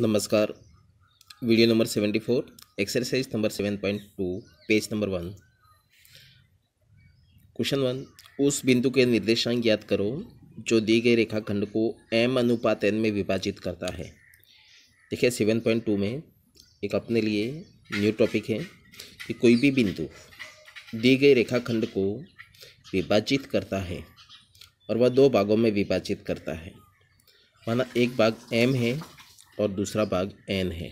नमस्कार। Video number seventy four exercise number seven point two page number one question one उस बिंदु के निर्देशांक ज्ञात करो, जो दी गई रेखाखंड को एम अनुपात एन में विभाजित करता है। देखिए सेवन पॉइंट टू में एक अपने लिए न्यू टॉपिक है कि कोई भी बिंदु दी गई रेखाखंड को विभाजित करता है और वह दो भागों में विभाजित करता है। माना एक भाग एम है और दूसरा भाग एन है।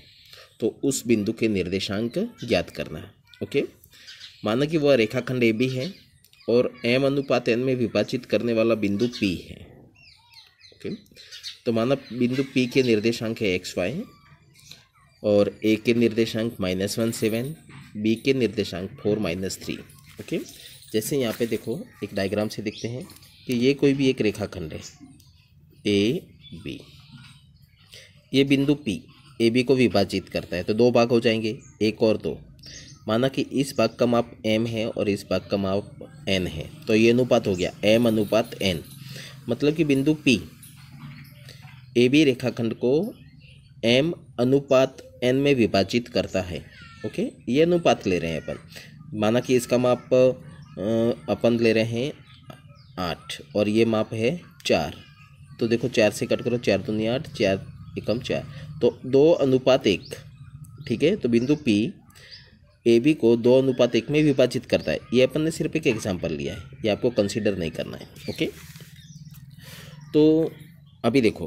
तो उस बिंदु के निर्देशांक ज्ञात करना है, ओके? माना कि वह रेखाखंड ए, बी है और एम अनुपात एन में विभाजित करने वाला बिंदु पी है, ओके? तो माना बिंदु पी के निर्देशांक है एक्स, वाई और ए के निर्देशांक माइनस वन, सेवन, बी के निर्देशांक फोर, माइनस थ्री, ओके? जैसे यहाँ पे देखो, एक डायग्राम से देखते हैं कि ये कोई भी एक रेखाखंड है, ए, बी। ये बिंदु P ए बी को विभाजित करता है तो दो भाग हो जाएँगे, एक और दो। माना कि इस भाग का माप m है और इस भाग का माप n है तो ये अनुपात हो गया, m अनुपात n मतलब कि बिंदु P ए बी रेखाखंड को m अनुपात n में विभाजित करता है, ओके? ये अनुपात ले रहे हैं अपन। माना कि इसका माप अपन ले रहे हैं आठ, और ये माप है चार। तो देखो, चार से कट करो, चार दुनिया आठ, चार एकम चार तो दो अनुपात एक, ठीक है? तो बिंदु पी ए बी को दो अनुपात एक में विभाजित करता है। ये अपन ने सिर्फ़ एक एग्ज़ाम्पल लिया है। ये आपको कंसिडर नहीं करना है ओके तो अभी देखो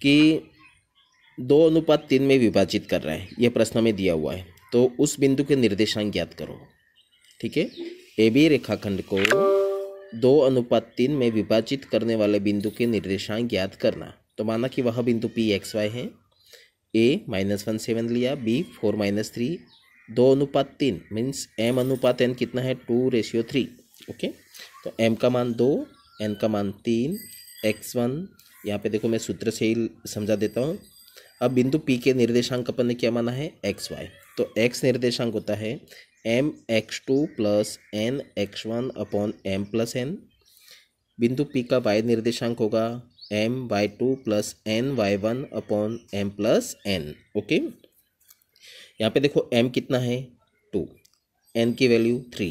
कि दो अनुपात तीन में विभाजित कर रहा है। यह प्रश्न में दिया हुआ है। तो उस बिंदु के निर्देशांक ज्ञात करो, ठीक है? ए बी रेखाखंड को दो अनुपात तीन में विभाजित करने वाले बिंदु के निर्देशांक ज्ञात करना। तो माना कि वह बिंदु पी एक्स वाई है। ए माइनस वन सेवन लिया बी फोर माइनस थ्री दो अनुपात तीन मीन्स एम अनुपात एन कितना है? टू रेशियो थ्री ओके तो एम का मान दो एन का मान तीन एक्स वन यहाँ पे देखो मैं सूत्र से ही समझा देता हूँ। अब बिंदु पी के निर्देशांक अपन ने क्या माना है? एक्स वाई तो एक्स निर्देशांक होता है M X two plus N X one upon M plus N बिंदु पी का वाई निर्देशांक होगा। M Y two plus N Y one upon M plus N okay यहाँ पे देखो एम कितना है? टू एन की वैल्यू थ्री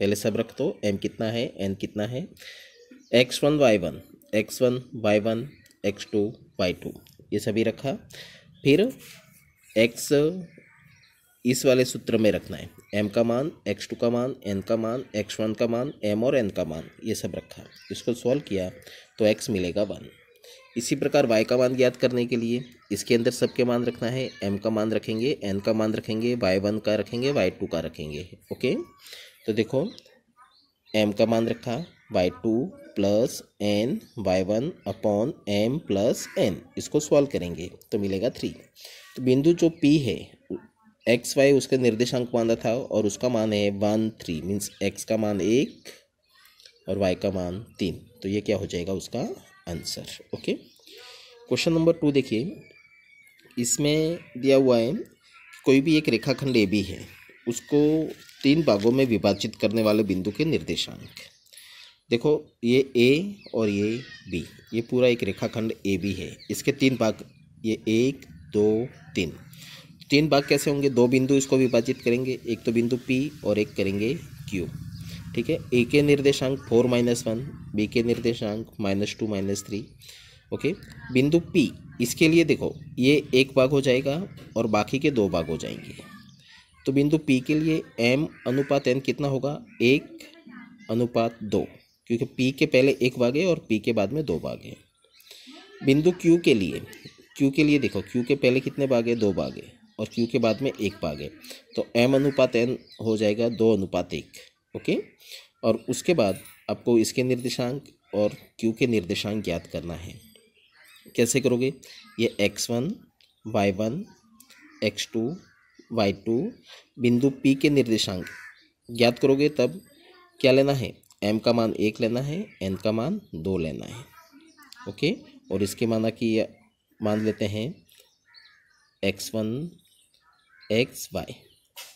पहले सब रख दो एम कितना है? एन कितना है? X one Y one X one Y one X two Y two ये सभी रखा। फिर एक्स इस वाले सूत्र में रखना है। एम का मान एक्स टू का मान एन का मान एक्स वन का मान एम और एन का मान, ये सब रखा। इसको सॉल्व किया तो एक्स मिलेगा वन इसी प्रकार वाई का मान ज्ञात करने के लिए, इसके अंदर सबके मान रखना है। एम का मान रखेंगे एन का मान रखेंगे वाई वन का रखेंगे वाई टू का रखेंगे ओके तो देखो एम का मान रखा Y two plus N Y one upon M plus N इसको सॉल्व करेंगे तो मिलेगा थ्री तो बिंदु जो पी है एक्स वाई उसका निर्देशांक माना था और उसका मान है वन थ्री मीन्स एक्स का मान एक और वाई का मान तीन। तो ये क्या हो जाएगा उसका answer okay question number two देखिए। इसमें दिया हुआ है कोई भी एक रेखाखंड ए बी है, उसको तीन भागों में विभाजित करने वाले बिंदु के निर्देशांक। देखो, ये ए और ये बी ये पूरा एक रेखाखंड ए बी है। इसके तीन भाग, ये एक, दो, तीन। तीन भाग कैसे होंगे? दो बिंदु इसको विभाजित करेंगे, एक तो बिंदु पी और एक करेंगे क्यू ठीक है? ए के निर्देशांक फोर माइनस वन बी के निर्देशांक minus two minus three okay बिंदु पी इसके लिए देखो, ये एक भाग हो जाएगा और बाकी के दो भाग हो जाएँगे। तो बिंदु पी के लिए एम अनुपात एन कितना होगा? एक अनुपात दो, क्योंकि पी के पहले एक भाग है और पी के बाद में दो भाग है। बिंदु क्यू के लिए क्यू के लिए देखो क्यू के पहले कितने भाग है? दो भाग है। और क्यू के बाद में एक पा गए तो एम अनुपात एन हो जाएगा, दो अनुपात एक ओके और उसके बाद आपको इसके निर्देशांक और क्यू के निर्देशांक ज्ञात करना है। कैसे करोगे? ये X one Y one X two Y two बिंदु पी के निर्देशांक ज्ञात करोगे तब क्या लेना है? एम का मान एक लेना है एन का मान दो लेना है ओके और इसके माना कि मान लेते हैं X one X Y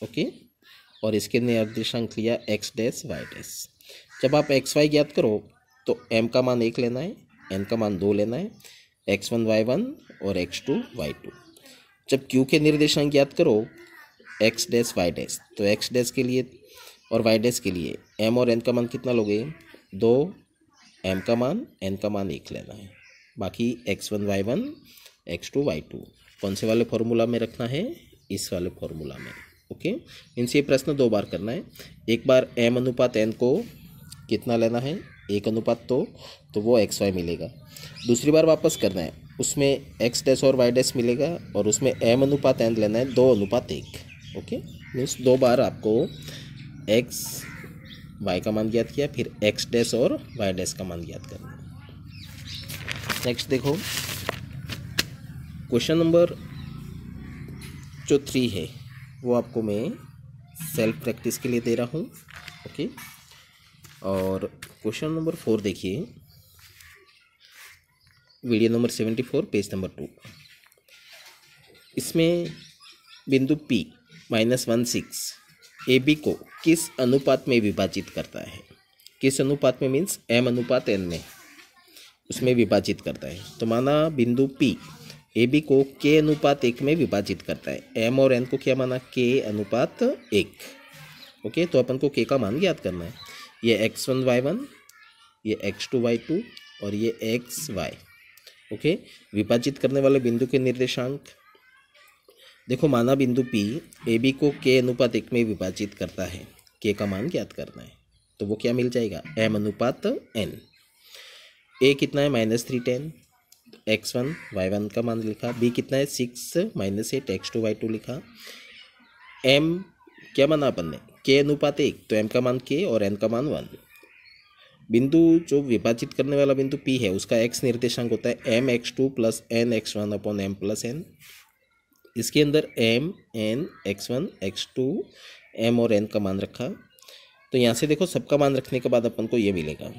okay? और इसके निर्देशांक लिया एक्स डैश वाई डैश जब आप एक्स वाई ज्ञात करो तो एम का मान एक लेना है एन का मान दो लेना है एक्स वन वाई वन और एक्स टू वाई टू जब क्यू के निर्देशांक याद करो एक्स डैश वाई डैश तो एक्स डैश के लिए और वाई डैश के लिए एम और एन का मान कितना लोगे? दो। एम का मान एन का मान एक लेना है। बाकी X one Y one X two Y two कौन से वाले फॉर्मूला में रखना है? इस वाले फॉर्मूला में ओके इनसे प्रश्न दो बार करना है। एक बार एम अनुपात एन को कितना लेना है? एक अनुपात तो तो वो एक्स वाई मिलेगा। दूसरी बार वापस करना है, उसमें एक्स डैश और वाई डैश मिलेगा और उसमें एम अनुपात एन लेना है, दो अनुपात एक ओके मीन्स दो बार आपको एक्स वाई का मान ज्ञात किया, फिर एक्स डैश और वाई डैश का मान ज्ञात करना नेक्स्ट देखो। क्वेश्चन नंबर जो थ्री है, वो आपको मैं सेल्फ प्रैक्टिस के लिए दे रहा हूँ ओके और क्वेश्चन नंबर फोर देखिए। Video number seventy four page number two इसमें बिंदु P minus one six A B को किस अनुपात में विभाजित करता है? किस अनुपात में मीन्स एम अनुपात एन में उसमें विभाजित करता है। तो माना बिंदु पी ए बी को के अनुपात एक में विभाजित करता है। एम और एन को क्या माना? के अनुपात एक। ओके तो अपन को के का मान ज्ञात करना है। ये एक्स वन वाई वन ये एक्स टू वाई टू और ये एक्स वाई ओके विभाजित करने वाले बिंदु के निर्देशांक। देखो, माना बिंदु पी ए बी को के अनुपात एक में विभाजित करता है। के का मान ज्ञात करना है। तो वो क्या मिल जाएगा? एम अनुपात एन ए कितना है? Minus three ten X one Y one का मान लिखा बी कितना है? Six minus eight X two Y two लिखा। एम क्या माना अपन ने? के अनुपात एक तो एम का मान के और एन का मान वन बिंदु जो विभाजित करने वाला बिंदु पी है, उसका एक्स निर्देशांक होता है M X two plus N X one upon M plus N इसके अंदर M N X one X two M और एन का मान रखा। तो यहाँ से देखो, सबका मान रखने के बाद अपन को ये मिलेगा।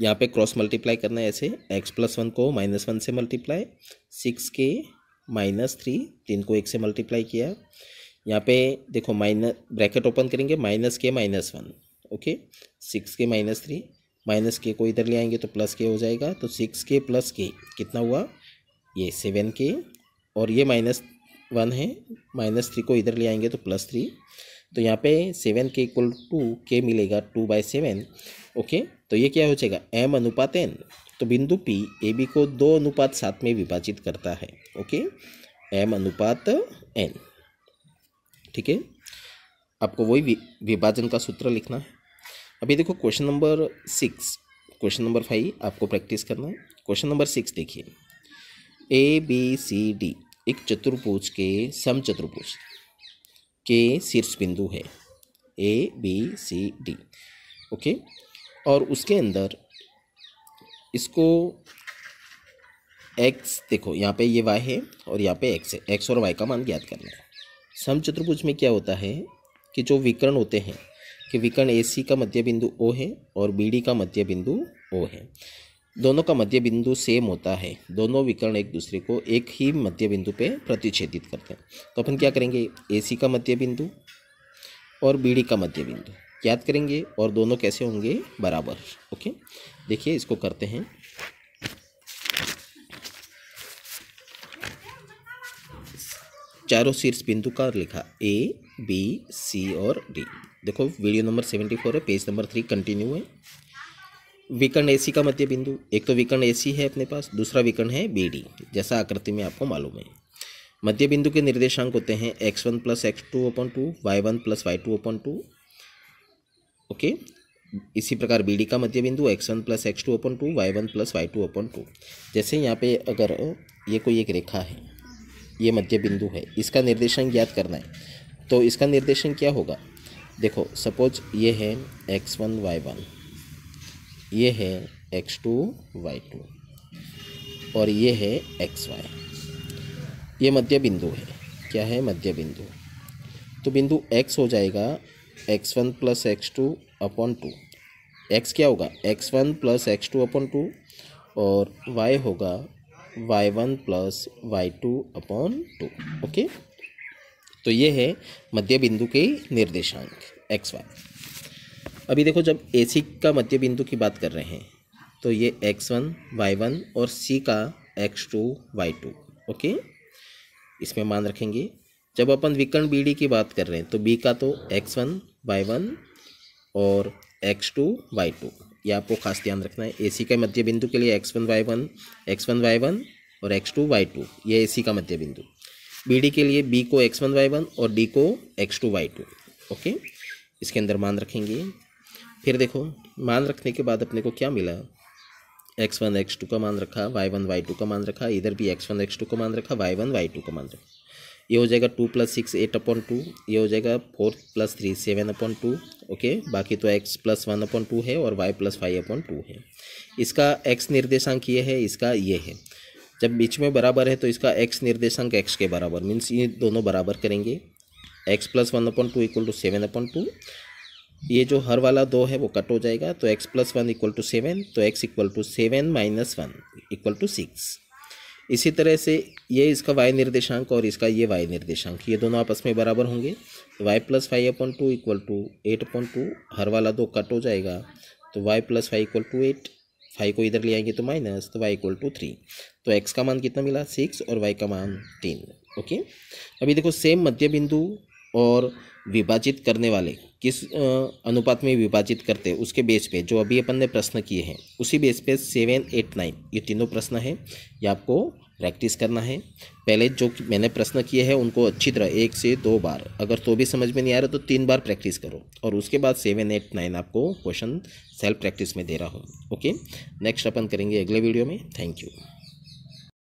यहाँ पे क्रॉस मल्टीप्लाई करना है ऐसे एक्स प्लस वन को माइनस वन से मल्टीप्लाई सिक्स के माइनस थ्री तीन को एक से मल्टीप्लाई किया। यहाँ पे देखो माइनस ब्रैकेट ओपन करेंगे माइनस के माइनस वन ओके सिक्स के माइनस थ्री माइनस के को इधर ले आएँगे तो प्लस के हो जाएगा तो सिक्स के प्लस के, कितना हुआ? ये सेवन के, और ये माइनस वन है माइनस थ्री को इधर ले आएँगे तो प्लस थ्री तो यहाँ पे सेवन के इक्वल टू के मिलेगा टू बाई सेवन ओके तो ये क्या हो जाएगा? एम अनुपात एन तो बिंदु पी ए बी को दो अनुपात सात में विभाजित करता है। ओके एम अनुपात एन ठीक है? आपको वही विभाजन का सूत्र लिखना है। अभी देखो question number six question number five आपको प्रैक्टिस करना है। क्वेश्चन नंबर सिक्स देखिए। ए बी सी डी एक चतुर्भुज के सम चतुर्भुज के शीर्ष बिंदु है। A B C D okay और उसके अंदर इसको एक्स देखो, यहाँ पे ये वाई है और यहाँ पे एक्स है। एक्स और वाई का मान ज्ञात करना है। सम चतुर्भुज में क्या होता है कि जो विकर्ण होते हैं, कि विकर्ण ए सी का मध्य बिंदु ओ है और बी डी का मध्य बिंदु ओ है। दोनों का मध्य बिंदु सेम होता है। दोनों विकर्ण एक दूसरे को एक ही मध्य बिंदु पे प्रतिच्छेदित करते हैं। तो अपन क्या करेंगे? ए सी का मध्य बिंदु और बी डी का मध्य बिंदु याद करेंगे और दोनों कैसे होंगे बराबर, ओके? देखिए, इसको करते हैं। चारों शीर्ष बिंदु का लिखा ए बी सी और डी देखो वीडियो नंबर सेवेंटी फोर है पेज नंबर थ्री कंटिन्यू है। विकर्ण एसी का मध्य बिंदु। एक तो विकर्ण एसी है अपने पास, दूसरा विकर्ण है बी डी जैसा आकृति में आपको मालूम है। मध्य बिंदु के निर्देशांक होते हैं X one plus X two upon two Y one plus Y two upon two okay? इसी प्रकार बी डी का मध्य बिंदु X one plus X two upon two Y one plus Y two upon two जैसे यहाँ पे अगर ये कोई एक रेखा है, ये मध्य बिंदु है, इसका निर्देशन ज्ञात करना है तो इसका निर्देशन क्या होगा? देखो सपोज़ ये है एक्स वन वाई वन ये है एक्स टू वाई टू और ये है एक्स वाई ये मध्य बिंदु है, क्या है? मध्य बिंदु तो बिंदु एक्स हो जाएगा X one plus X two upon two X क्या होगा? X one plus X two upon two और वाई होगा Y one plus Y two upon two okay तो ये है मध्य बिंदु के निर्देशांक एक्स वाई अभी देखो जब ए सी का मध्य बिंदु की बात कर रहे हैं तो ये एक्स वन वाई वन और सी का X two Y two okay इसमें मान रखेंगे जब अपन विकर्ण बी की बात कर रहे हैं तो बी का तो एक्स वन वाई वन और एक्स टू वाई टू ये आपको खास ध्यान रखना है। ए सी के मध्य बिंदु के लिए X one Y one X one Y one और एक्स टू वाई टू ये ए सी का मध्य बिंदु बी के लिए बी को एक्स वन वाई वन और डी को X two Y two okay इसके अंदर मान रखेंगे। फिर देखो, मान रखने के बाद अपने को क्या मिला? एक्स वन एक्स टू का मान रखा वाई वन वाई टू का मान रखा, इधर भी एक्स वन एक्स टू का मान रखा वाई वन वाई टू का मान रखा। ये हो जाएगा two plus six eight upon two ये हो जाएगा four plus three seven upon two okay बाकी तो X plus one upon two है और Y plus five upon two है। इसका एक्स निर्देशांक ये है, इसका ये है। जब बीच में बराबर है तो इसका एक्स निर्देशांक एक्स के बराबर मीन्स ये दोनों बराबर करेंगे। X plus one upon two equal to seven upon two ये जो हर वाला दो है वो कट हो जाएगा तो X plus one equal to seven तो X equal to seven minus one equal to six इसी तरह से ये इसका वाई निर्देशांक और इसका ये वाई निर्देशांक, ये दोनों आपस में बराबर होंगे। Y plus five upon two equal to eight upon two हर वाला दो कट हो जाएगा। तो Y plus five equal to eight five को इधर ले आएँगे तो माइनस तो वाई इक्वल टू थ्री तो एक्स का मान कितना मिला? सिक्स और वाई का मान तीन ओके अभी देखो सेम मध्य बिंदु और विभाजित करने वाले किस अनुपात में विभाजित करते हैं? उसके बेस पे, जो अभी अपन ने प्रश्न किए हैं, उसी बेस पे सेवन एट नाइन ये तीनों प्रश्न हैं। ये आपको प्रैक्टिस करना है। पहले जो मैंने प्रश्न किए हैं, उनको अच्छी तरह एक से दो बार, अगर तो भी समझ में नहीं आ रहा तो तीन बार प्रैक्टिस करो। और उसके बाद सेवन एट नाइन आपको क्वेश्चन सेल्फ प्रैक्टिस में दे रहा हूँ। ओके नेक्स्ट अपन करेंगे अगले वीडियो में। Thank you